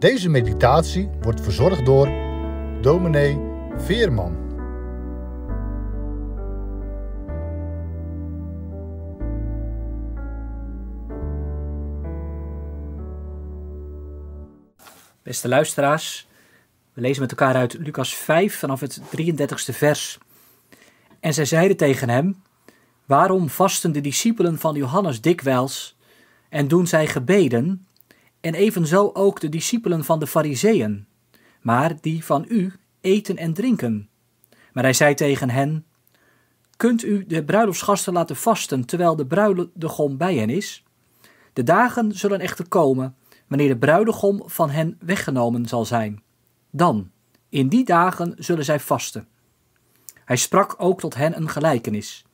Deze meditatie wordt verzorgd door dominee Veerman. Beste luisteraars, we lezen met elkaar uit Lucas 5 vanaf het 33ste vers. En zij zeiden tegen hem: Waarom vasten de discipelen van Johannes dikwijls en doen zij gebeden, en evenzo ook de discipelen van de Fariseeën, maar die van u eten en drinken? Maar hij zei tegen hen: Kunt u de bruiloftsgasten laten vasten terwijl de bruidegom bij hen is? De dagen zullen echter komen wanneer de bruidegom van hen weggenomen zal zijn. Dan, in die dagen zullen zij vasten. Hij sprak ook tot hen een gelijkenis.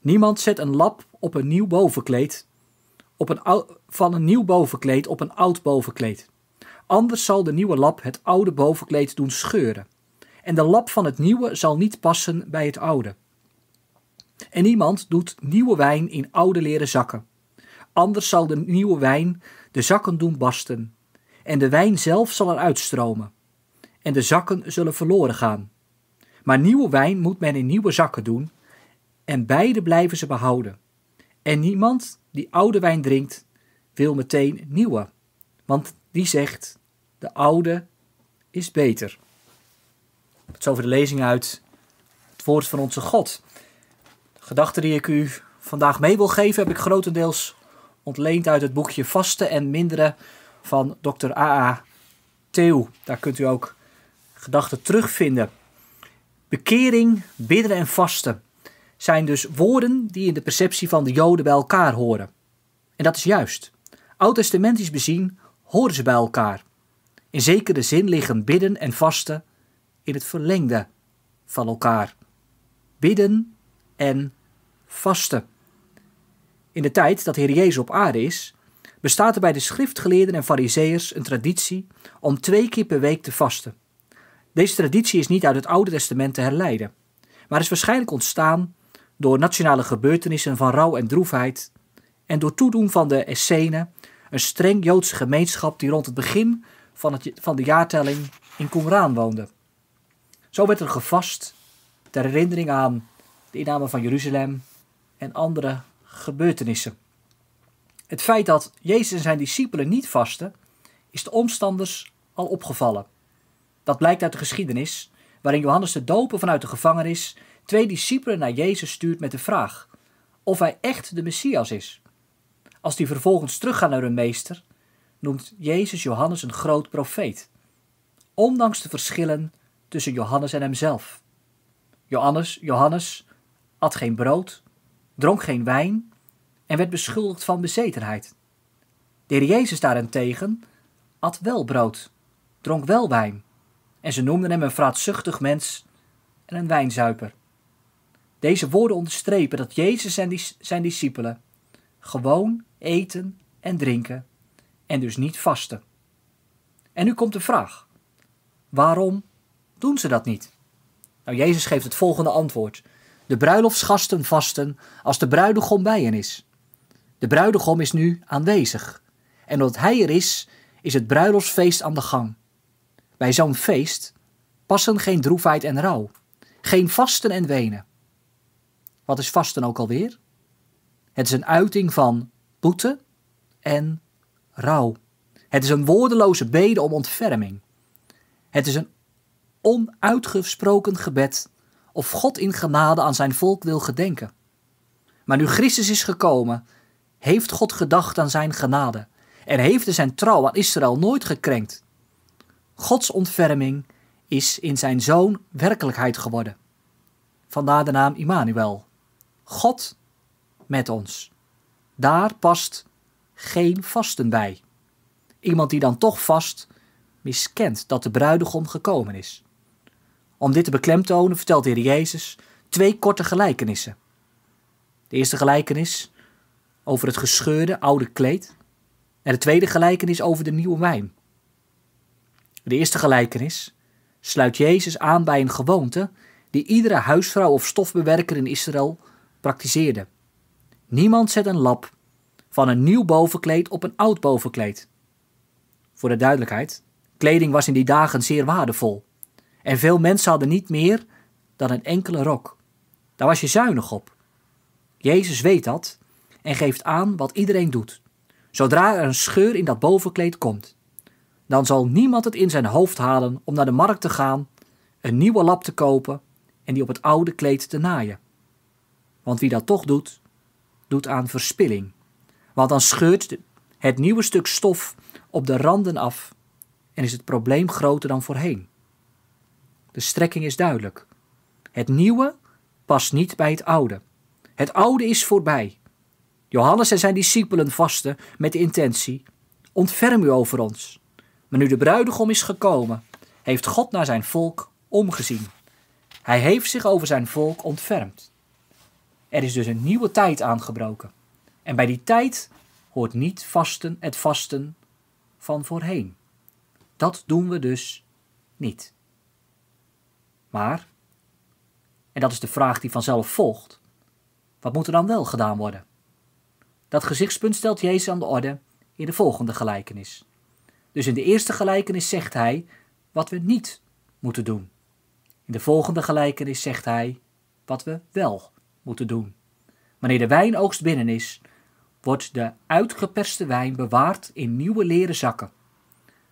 Niemand zet een lap op een nieuw bovenkleed, op een van een nieuw bovenkleed op een oud bovenkleed. Anders zal de nieuwe lap het oude bovenkleed doen scheuren. En de lap van het nieuwe zal niet passen bij het oude. En niemand doet nieuwe wijn in oude leren zakken. Anders zal de nieuwe wijn de zakken doen barsten. En de wijn zelf zal eruit stromen. En de zakken zullen verloren gaan. Maar nieuwe wijn moet men in nieuwe zakken doen. En beide blijven ze behouden. En niemand die oude wijn drinkt, wil meteen nieuwe. Want die zegt: de oude is beter. Tot zover de lezing uit het woord van onze God. De gedachte die ik u vandaag mee wil geven, heb ik grotendeels ontleend uit het boekje Vasten en Minderen van Dr. A.A. Theo. Daar kunt u ook gedachten terugvinden. Bekering, bidden en vasten zijn dus woorden die in de perceptie van de Joden bij elkaar horen. En dat is juist. Oud-testamentisch bezien horen ze bij elkaar. In zekere zin liggen bidden en vasten in het verlengde van elkaar. Bidden en vasten. In de tijd dat Heer Jezus op aarde is, bestaat er bij de schriftgeleerden en fariseërs een traditie om twee keer per week te vasten. Deze traditie is niet uit het Oude Testament te herleiden, maar is waarschijnlijk ontstaan door nationale gebeurtenissen van rouw en droefheid en door toedoen van de Essenen, een streng Joodse gemeenschap die rond het begin van, het, van de jaartelling in Qumran woonde. Zo werd er gevast ter herinnering aan de inname van Jeruzalem en andere gebeurtenissen. Het feit dat Jezus en zijn discipelen niet vasten, is de omstanders al opgevallen. Dat blijkt uit de geschiedenis, waarin Johannes de Doper vanuit de gevangenis twee discipelen naar Jezus stuurt met de vraag of hij echt de Messias is. Als die vervolgens teruggaan naar hun meester, noemt Jezus Johannes een groot profeet, ondanks de verschillen tussen Johannes en hemzelf. Johannes, Johannes at geen brood, dronk geen wijn en werd beschuldigd van bezetenheid. De heer Jezus daarentegen at wel brood, dronk wel wijn en ze noemden hem een vraatzuchtig mens en een wijnzuiper. Deze woorden onderstrepen dat Jezus en zijn discipelen gewoon eten en drinken en dus niet vasten. En nu komt de vraag: waarom doen ze dat niet? Nou, Jezus geeft het volgende antwoord: De bruiloftsgasten vasten als de bruidegom bij hen is. De bruidegom is nu aanwezig. En omdat hij er is, is het bruiloftsfeest aan de gang. Bij zo'n feest passen geen droefheid en rouw, geen vasten en wenen. Wat is vasten ook alweer? Het is een uiting van boete en rouw. Het is een woordeloze bede om ontferming. Het is een onuitgesproken gebed of God in genade aan zijn volk wil gedenken. Maar nu Christus is gekomen, heeft God gedacht aan zijn genade en heeft zijn trouw aan Israël nooit gekrenkt. Gods ontferming is in zijn zoon werkelijkheid geworden. Vandaar de naam Immanuel. God met ons. Daar past geen vasten bij. Iemand die dan toch vast, miskent dat de bruidegom gekomen is. Om dit te beklemtonen vertelt de Heer Jezus twee korte gelijkenissen. De eerste gelijkenis over het gescheurde oude kleed en de tweede gelijkenis over de nieuwe wijn. De eerste gelijkenis sluit Jezus aan bij een gewoonte die iedere huisvrouw of stofbewerker in Israël praktiseerde. Niemand zet een lap van een nieuw bovenkleed op een oud bovenkleed. Voor de duidelijkheid, Kleding was in die dagen zeer waardevol. En veel mensen hadden niet meer dan een enkele rok. Daar was je zuinig op. Jezus weet dat en geeft aan wat iedereen doet. Zodra er een scheur in dat bovenkleed komt, dan zal niemand het in zijn hoofd halen om naar de markt te gaan, een nieuwe lap te kopen en die op het oude kleed te naaien. Want wie dat toch doet, doet aan verspilling. Want dan scheurt het nieuwe stuk stof op de randen af en is het probleem groter dan voorheen. De strekking is duidelijk. Het nieuwe past niet bij het oude. Het oude is voorbij. Johannes en zijn discipelen vasten met de intentie: ontferm u over ons. Maar nu de bruidegom is gekomen, heeft God naar zijn volk omgezien. Hij heeft zich over zijn volk ontfermd. Er is dus een nieuwe tijd aangebroken. En bij die tijd hoort niet vasten het vasten van voorheen. Dat doen we dus niet. Maar, en dat is de vraag die vanzelf volgt, wat moet er dan wel gedaan worden? Dat gezichtspunt stelt Jezus aan de orde in de volgende gelijkenis. Dus in de eerste gelijkenis zegt hij wat we niet moeten doen. In de volgende gelijkenis zegt hij wat we wel moeten doen. Wanneer de wijnoogst binnen is, wordt de uitgeperste wijn bewaard in nieuwe leren zakken.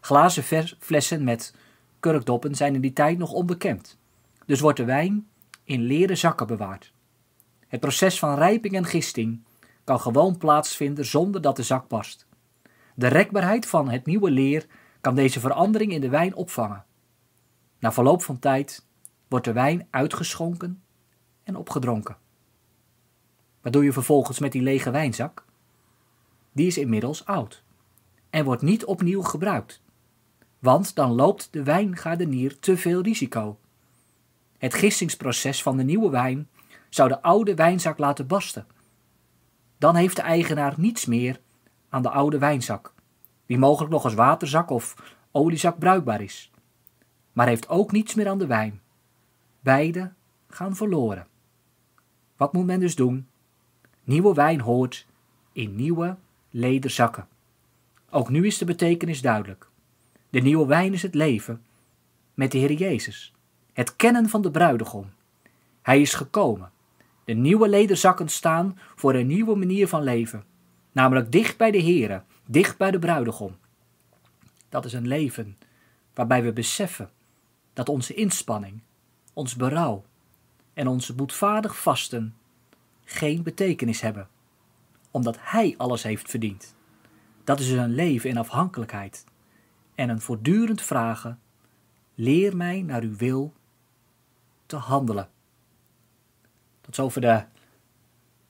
Glazen flessen met kurkdoppen zijn in die tijd nog onbekend. Dus wordt de wijn in leren zakken bewaard. Het proces van rijping en gisting kan gewoon plaatsvinden zonder dat de zak barst. De rekbaarheid van het nieuwe leer kan deze verandering in de wijn opvangen. Na verloop van tijd wordt de wijn uitgeschonken en opgedronken. Wat doe je vervolgens met die lege wijnzak? Die is inmiddels oud en wordt niet opnieuw gebruikt, want dan loopt de wijngaardenier te veel risico. Het gistingsproces van de nieuwe wijn zou de oude wijnzak laten barsten. Dan heeft de eigenaar niets meer aan de oude wijnzak, die mogelijk nog als waterzak of oliezak bruikbaar is, maar heeft ook niets meer aan de wijn. Beide gaan verloren. Wat moet men dus doen? Nieuwe wijn hoort in nieuwe lederzakken. Ook nu is de betekenis duidelijk. De nieuwe wijn is het leven met de Heer Jezus, het kennen van de bruidegom. Hij is gekomen. De nieuwe lederzakken staan voor een nieuwe manier van leven, namelijk dicht bij de Heer, dicht bij de bruidegom. Dat is een leven waarbij we beseffen dat onze inspanning, ons berouw en onze boetvaardig vasten geen betekenis hebben, omdat Hij alles heeft verdiend. Dat is dus een leven in afhankelijkheid en een voortdurend vragen: leer mij naar uw wil te handelen. Tot zover de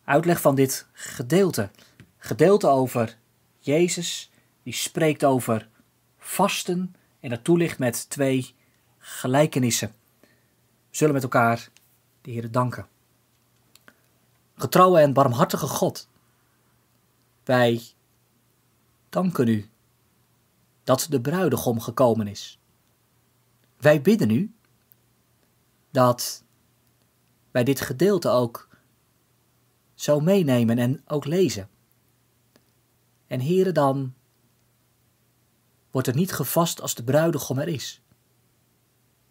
uitleg van dit gedeelte. Gedeelte over Jezus, die spreekt over vasten en dat toelicht met twee gelijkenissen. We zullen met elkaar de Heer danken. Getrouwe en barmhartige God, wij danken u dat de bruidegom gekomen is. Wij bidden u dat wij dit gedeelte ook zo meenemen en ook lezen. En heren, dan wordt er niet gevast als de bruidegom er is.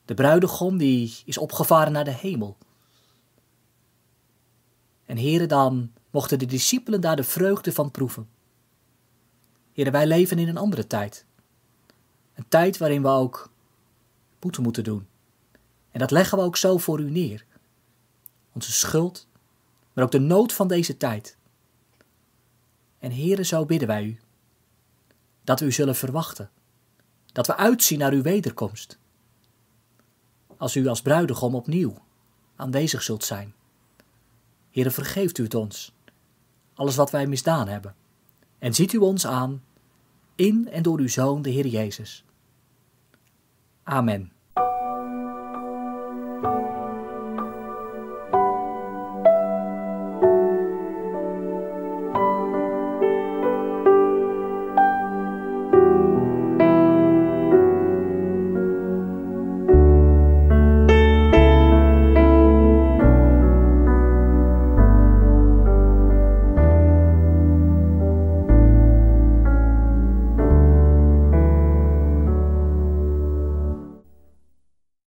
De bruidegom die is opgevaren naar de hemel. En heren, dan mochten de discipelen daar de vreugde van proeven. Heren, wij leven in een andere tijd. Een tijd waarin we ook boete moeten doen. En dat leggen we ook zo voor u neer. Onze schuld, maar ook de nood van deze tijd. En heren, zo bidden wij u. Dat we u zullen verwachten. Dat we uitzien naar uw wederkomst. Als u als bruidegom opnieuw aanwezig zult zijn. Heren, vergeeft u het ons. Alles wat wij misdaan hebben. En ziet u ons aan in en door uw Zoon, de Heer Jezus. Amen.